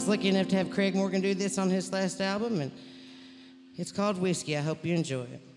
was lucky enough to have Craig Morgan do this on his last album, and it's called Whiskey. I hope you enjoy it.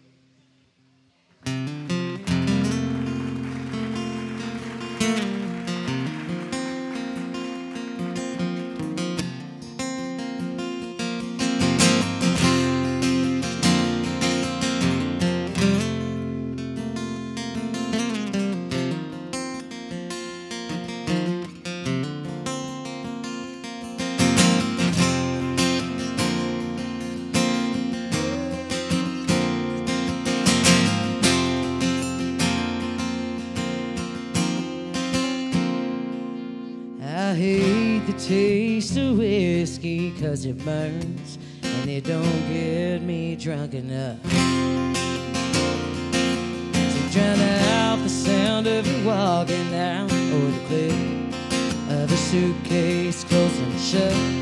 I hate the taste of whiskey cause it burns and it don't get me drunk enough. To drown out the sound of you walking down or the click of a suitcase closing shut.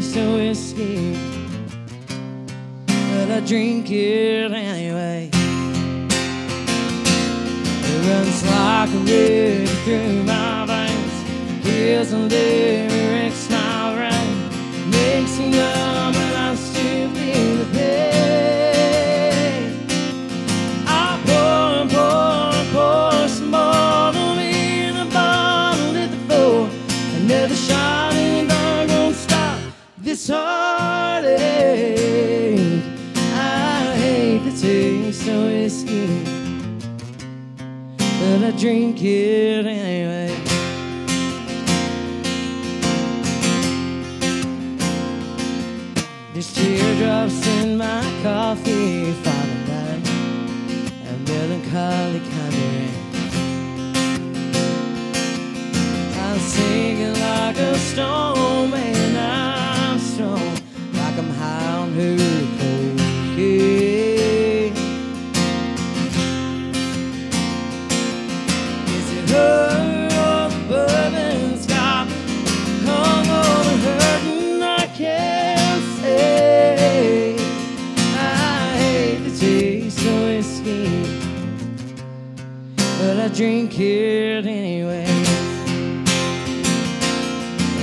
Taste of whiskey, but I drink it anyway. It runs like a river through my veins, kills and lyrics this heartache. I hate the taste of whiskey, but I drink it anyway. There's teardrops in my coffee, I drink it anyway.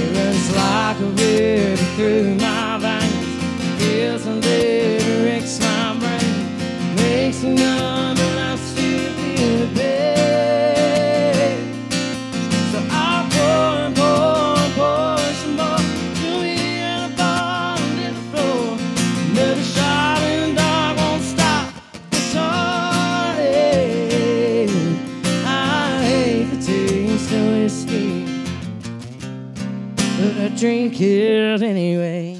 It runs like a river through my veins, feels and but I drink it anyway.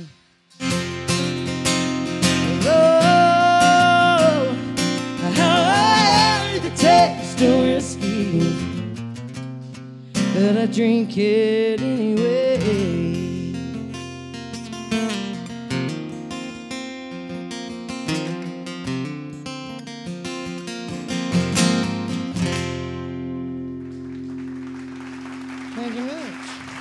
Oh, how I the taste of whiskey, but I drink it anyway. Thank you much.